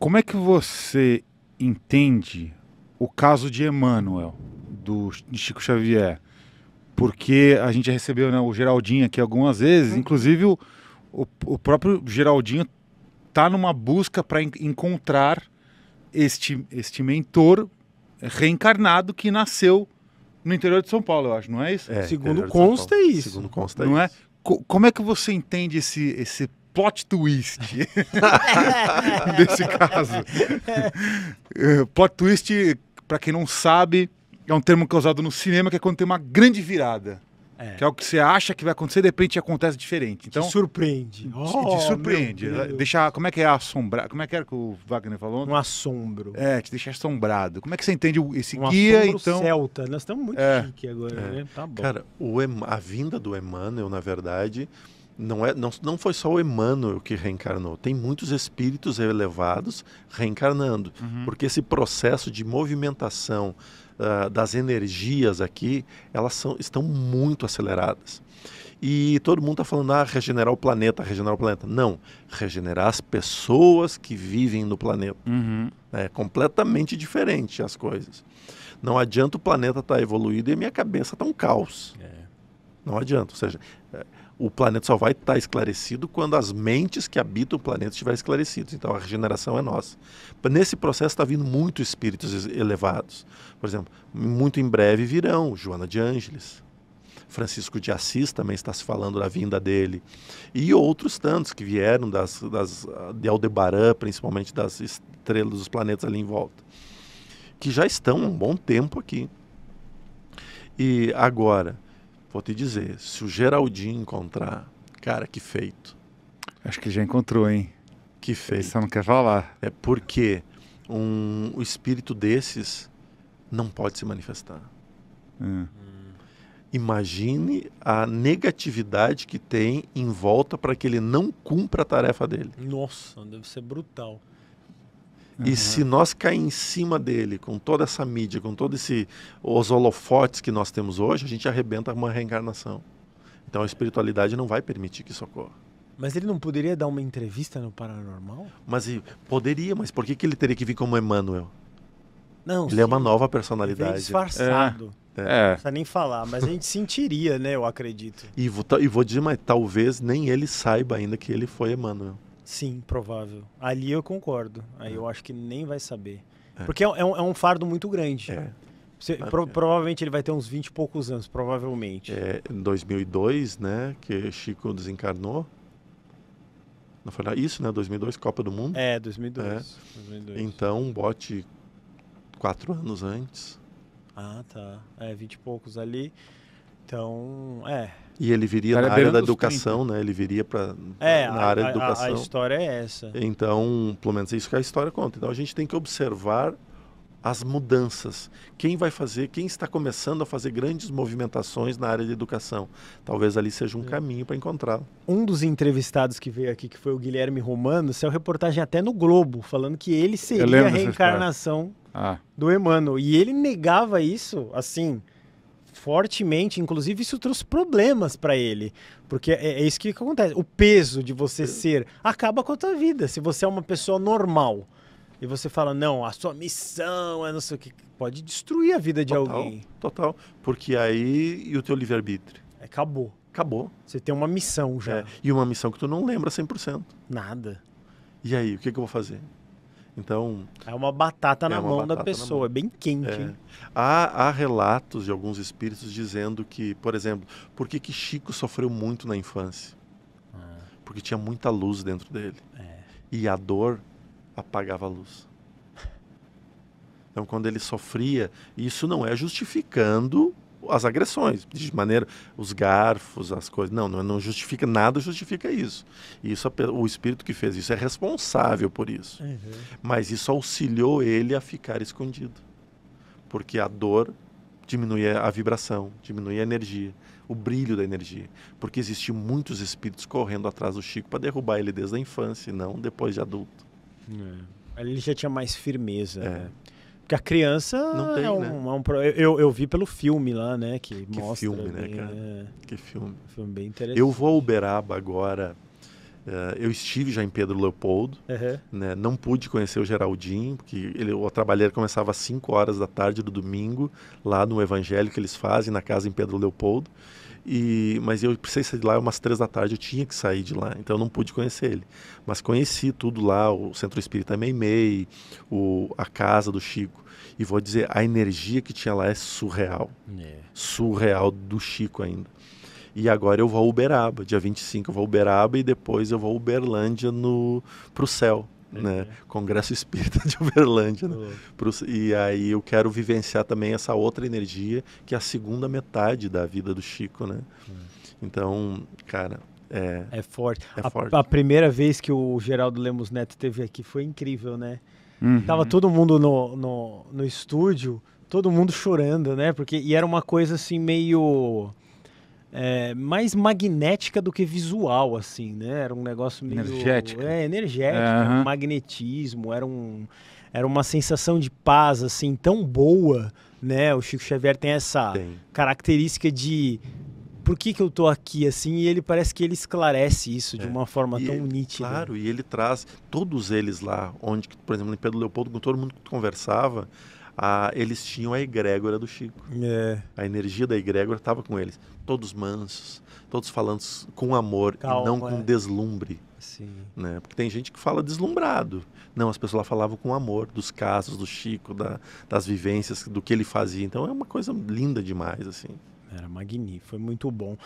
Como é que você entende o caso de Emmanuel, do de Chico Xavier? Porque a gente já recebeu né, o Geraldinho aqui algumas vezes, inclusive o, o, o próprio Geraldinho está numa busca para en encontrar este, este mentor reencarnado que nasceu no interior de São Paulo, eu acho, não é isso? É, Segundo consta, é isso. Segundo consta não é é? isso. Co- como é que você entende esse, esse plot twist desse caso? Eh, plot twist, para quem não sabe, é um termo que é usado no cinema que é quando tem uma grande virada. É. Que é o que você acha que vai acontecer, de repente acontece diferente. Então, te surpreende. te, Oh, te surpreende. meu Deus. Deixa, como é que é assombrar? Como é que era que o Wagner falou? Um assombro. É, te deixa assombrado. Como é que você entende esse Um guia, assombro então? celta. Nós estamos muito É. chique agora, É. né? Tá bom. Cara, o a vinda do Emmanuel, na verdade, não, é, não, não foi só o Emmanuel que reencarnou. Tem muitos espíritos elevados reencarnando. Uhum. Porque esse processo de movimentação ah, das energias aqui, elas são, estão muito aceleradas. E todo mundo está falando, ah, regenerar o planeta, regenerar o planeta. Não, regenerar as pessoas que vivem no planeta. Uhum. É completamente diferente as coisas. Não adianta o planeta estar evoluído e a minha cabeça está um caos. É. Não adianta. Ou seja, é, o planeta só vai estar esclarecido quando as mentes que habitam o planeta estiverem esclarecidas. Então a regeneração é nossa. Nesse processo está vindo muitos espíritos elevados. Por exemplo, muito em breve virão Joana de Ângeles. Francisco de Assis também está se falando da vinda dele. E outros tantos que vieram das, das, de Aldebaran, principalmente das estrelas dos planetas ali em volta. Que já estão há um bom tempo aqui. E agora, vou te dizer, se o Geraldinho encontrar, cara, que feito. Acho que já encontrou, hein? Que Ele feito. só não quer falar. É porque um, o espírito desses não pode se manifestar. Hum. Imagine a negatividade que tem em volta para que ele não cumpra a tarefa dele. Nossa, deve ser brutal. E se nós cair em cima dele com toda essa mídia, com todos esse, os holofotes que nós temos hoje, a gente arrebenta uma reencarnação. Então a espiritualidade não vai permitir que isso ocorra. Mas ele não poderia dar uma entrevista no Paranormal? Mas e, poderia, mas por que, que ele teria que vir como Emmanuel? Não, Ele é uma sim. nova Ele veio personalidade. disfarçado. Não É. precisa nem falar, mas a gente sentiria, né? Eu acredito. E vou, e vou dizer, mas talvez nem ele saiba ainda que ele foi Emmanuel. Sim, provável. Ali eu concordo. Aí eu acho que nem vai saber. É. Porque é, um- é um, é fardo muito grande. É, Você- Ah, pro- é. Provavelmente ele vai ter uns 20 e poucos anos, provavelmente. é, em 2002, né, que Chico desencarnou. Não foi lá- isso, né? 2002, Copa do Mundo. É, 2002. 2002. Então, bote quatro anos antes. Ah, tá. É, 20 e poucos ali. Então, é. E ele viria Cara, na área da educação, né? Ele viria para É, na a, área a- da a- a educação. história é essa. Então, pelo menos é isso que a história conta. Então, a gente tem que observar as mudanças. Quem vai fazer, quem está começando a fazer grandes movimentações na área de educação. Talvez ali seja É. um caminho para encontrá-lo. Um dos entrevistados que veio aqui, que foi o Guilherme Romano, saiu reportagem até no Globo, falando que ele seria a reencarnação Ah, do Emmanuel. E ele negava isso, assim, fortemente. Inclusive, isso trouxe problemas para ele. Porque é, é isso que acontece. O peso de você ser acaba com a tua vida. Se você é uma pessoa normal e você fala, não, a sua missão é não sei o que, pode destruir a vida de Total, alguém. total. Porque aí, e o teu livre-arbítrio? Acabou. Acabou. Você tem uma missão já. É, E uma missão que tu não lembra 100%. Nada. E aí, o que, que eu vou fazer? Então, É uma batata É na uma mão da batata na pessoa. mão. É bem quente, É. Há, há relatos de alguns espíritos dizendo que, por exemplo, por que, que Chico sofreu muito na infância? Porque tinha muita luz dentro dele. É. E a dor apagava a luz. Então, quando ele sofria, isso não é justificando as agressões, de maneira, os garfos, as coisas. Não, não, não justifica, nada justifica isso. Isso, o espírito que fez isso é responsável por isso. Mas isso auxiliou ele a ficar escondido. Porque a dor diminui a vibração, diminui a energia, o brilho da energia. Porque existiam muitos espíritos correndo atrás do Chico para derrubar ele desde a infância, e não depois de adulto. Ali ele já tinha mais firmeza. É. né? Porque a criança Não tem, é, um, né? é um eu, eu vi pelo filme lá, né? Que, Que mostra filme, né, bem, cara? é, Que filme. um filme bem interessante. Eu vou a Uberaba agora, É, eu estive já em Pedro Leopoldo, Uhum. né? não pude conhecer o Geraldinho, porque ele, o trabalho começava às 5 horas da tarde do domingo, lá no Evangelho que eles fazem, na casa em Pedro Leopoldo. E, mas eu precisei sair de lá umas três da tarde, eu tinha que sair de lá, então eu não pude conhecer ele. Mas conheci tudo lá, o Centro Espírita Meimei, o, a casa do Chico. E vou dizer, a energia que tinha lá é surreal. É. Surreal do Chico ainda. E agora eu vou a Uberaba, dia 25 eu vou a Uberaba e depois eu vou a Uberlândia no, pro céu, né? Congresso Espírita de Uberlândia. Né? Pro- e aí eu quero vivenciar também essa outra energia, que é a segunda metade da vida do Chico, né? Então, cara, é, É forte. É a, forte. a primeira vez que o Geraldo Lemos Neto esteve aqui foi incrível, né? Uhum. Tava todo mundo no, no, no estúdio, todo mundo chorando, né? Porque, e era uma coisa assim meio. É, mais magnética do que visual, assim, né? Era um negócio meio. Energética. É, energética, era Aham. um magnetismo, era, um, era uma sensação de paz, assim, tão boa, né? O Chico Xavier tem essa tem. característica de. Por que, que eu tô aqui assim? E ele parece que ele esclarece isso de É. uma forma E tão ele- nítida. Claro, e ele traz todos eles lá, onde, por exemplo, em Pedro Leopoldo, com todo mundo que conversava, a, eles tinham a egrégora do Chico. É. A energia da egrégora estava com eles. Todos mansos, todos falando com amor Calma, e não com é. deslumbre. Sim. Né? Porque tem gente que fala deslumbrado. Não, as pessoas lá falavam com amor dos casos do Chico, da- das vivências, do que ele fazia. Então é uma coisa linda demais, assim. Era magnífico, foi muito bom.